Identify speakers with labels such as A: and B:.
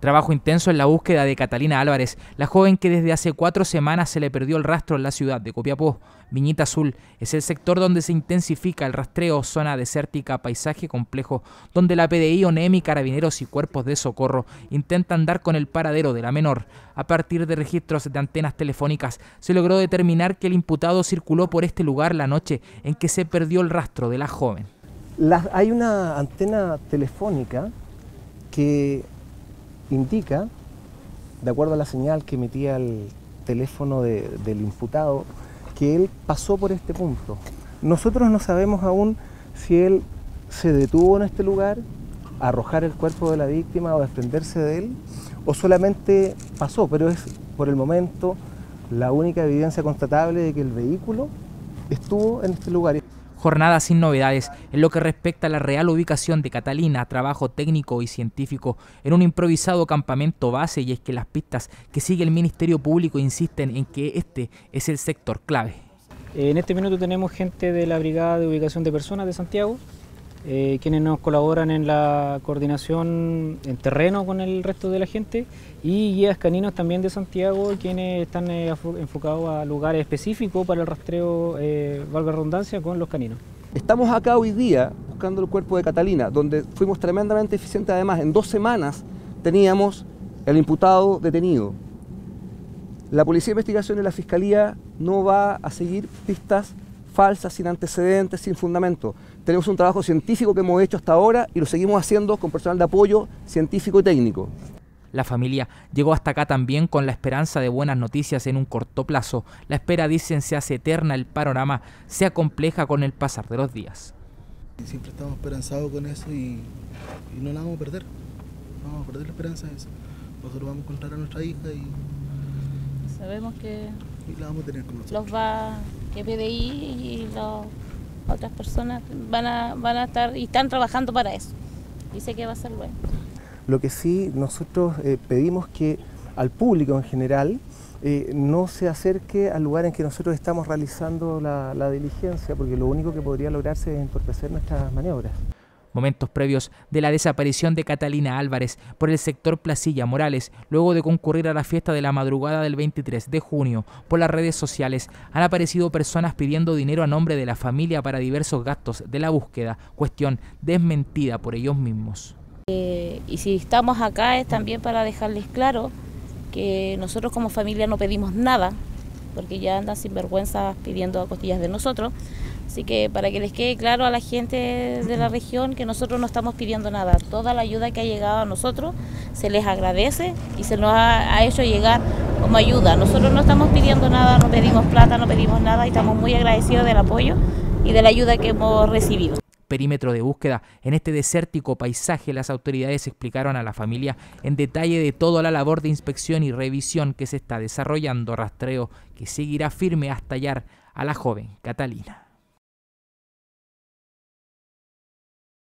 A: Trabajo intenso en la búsqueda de Catalina Álvarez, la joven que desde hace cuatro semanas se le perdió el rastro en la ciudad de Copiapó. Viñita Azul es el sector donde se intensifica el rastreo, zona desértica, paisaje complejo, donde la PDI, ONEMI, carabineros y cuerpos de socorro intentan dar con el paradero de la menor. A partir de registros de antenas telefónicas, se logró determinar que el imputado circuló por este lugar la noche en que se perdió el rastro de la joven.
B: hay una antena telefónica que indica, de acuerdo a la señal que emitía el teléfono del imputado, que él pasó por este punto. Nosotros no sabemos aún si él se detuvo en este lugar, arrojar el cuerpo de la víctima o desprenderse de él, o solamente pasó, pero es por el momento la única evidencia constatable de que el vehículo estuvo en este lugar.
A: Jornada sin novedades en lo que respecta a la real ubicación de Catalina, trabajo técnico y científico en un improvisado campamento base y es que las pistas que sigue el Ministerio Público insisten en que este es el sector clave.
C: En este minuto tenemos gente de la Brigada de Ubicación de Personas de Santiago, eh, quienes nos colaboran en la coordinación en terreno con el resto de la gente y guías caninos también de Santiago, quienes están eh, enfocados a lugares específicos para el rastreo, eh, valga redundancia, con los caninos.
D: Estamos acá hoy día buscando el cuerpo de Catalina, donde fuimos tremendamente eficientes. Además, en dos semanas teníamos el imputado detenido. La Policía de Investigación y la Fiscalía no va a seguir pistas falsas, sin antecedentes, sin fundamento. Tenemos un trabajo científico que hemos hecho hasta ahora y lo seguimos haciendo con personal de apoyo científico y técnico.
A: La familia llegó hasta acá también con la esperanza de buenas noticias en un corto plazo. La espera, dicen, se hace eterna, el panorama sea compleja con el pasar de los días.
E: Siempre estamos esperanzados con eso y, no la vamos a perder. No vamos a perder la esperanza de eso. Nosotros vamos a encontrar a nuestra hija y...
F: Sabemos que...
E: Y la vamos a tener con nosotros.
F: Los va que PDI y otras personas van a, van a estar y están trabajando para eso. Y que va a ser bueno.
B: Lo que sí nosotros eh, pedimos que al público en general eh, no se acerque al lugar en que nosotros estamos realizando la, la diligencia, porque lo único que podría lograrse es entorpecer nuestras maniobras
A: momentos previos de la desaparición de Catalina Álvarez por el sector Placilla Morales, luego de concurrir a la fiesta de la madrugada del 23 de junio. Por las redes sociales han aparecido personas pidiendo dinero a nombre de la familia para diversos gastos de la búsqueda, cuestión desmentida por ellos mismos.
F: Eh, y si estamos acá es también para dejarles claro que nosotros como familia no pedimos nada, porque ya andan sin vergüenza pidiendo a costillas de nosotros, Así que para que les quede claro a la gente de la región que nosotros no estamos pidiendo nada. Toda la ayuda que ha llegado a nosotros se les agradece y se nos ha, hecho llegar como ayuda. Nosotros no estamos pidiendo nada, no pedimos plata, no pedimos nada y estamos muy agradecidos del apoyo y de la ayuda que hemos recibido
A: perímetro de búsqueda. En este desértico paisaje, las autoridades explicaron a la familia en detalle de toda la labor de inspección y revisión que se está desarrollando, rastreo que seguirá firme hasta hallar a la joven Catalina.